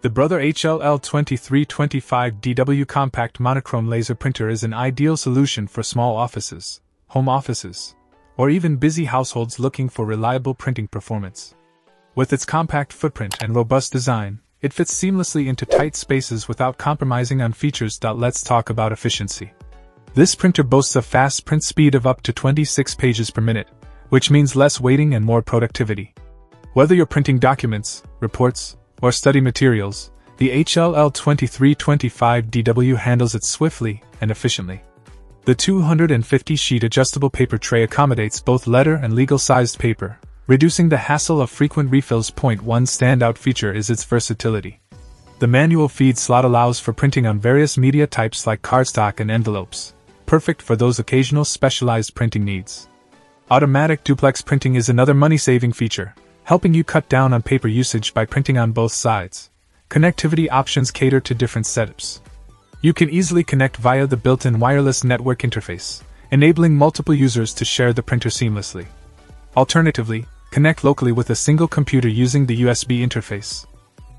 The Brother HLL2325 DW Compact Monochrome Laser Printer is an ideal solution for small offices, home offices, or even busy households looking for reliable printing performance. With its compact footprint and robust design, it fits seamlessly into tight spaces without compromising on features. Let's talk about efficiency. This printer boasts a fast print speed of up to 26 pages per minute, which means less waiting and more productivity. Whether you're printing documents, reports, or study materials, the HLL2325DW handles it swiftly and efficiently. The 250 sheet adjustable paper tray accommodates both letter and legal sized paper, reducing the hassle of frequent refills. Point one standout feature is its versatility. The manual feed slot allows for printing on various media types like cardstock and envelopes, perfect for those occasional specialized printing needs. Automatic duplex printing is another money saving feature, helping you cut down on paper usage by printing on both sides. Connectivity options cater to different setups. You can easily connect via the built in wireless network interface, enabling multiple users to share the printer seamlessly. Alternatively, connect locally with a single computer using the USB interface.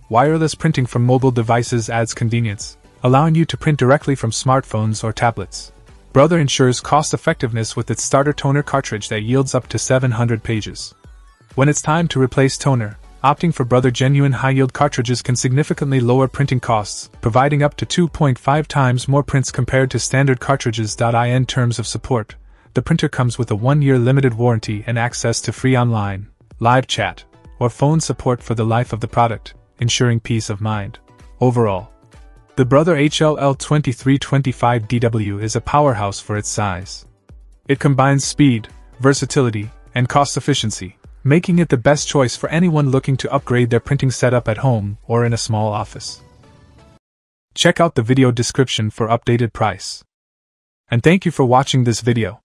Wireless printing from mobile devices adds convenience, allowing you to print directly from smartphones or tablets. Brother ensures cost effectiveness with its starter toner cartridge that yields up to 700 pages. When it's time to replace toner, opting for Brother genuine high yield cartridges can significantly lower printing costs, providing up to 2.5 times more prints compared to standard cartridges. In terms of support, the printer comes with a one year limited warranty and access to free online, live chat, or phone support for the life of the product, ensuring peace of mind. Overall, the Brother HLL2325DW is a powerhouse for its size. It combines speed, versatility, and cost efficiency making it the best choice for anyone looking to upgrade their printing setup at home or in a small office. Check out the video description for updated price. And thank you for watching this video.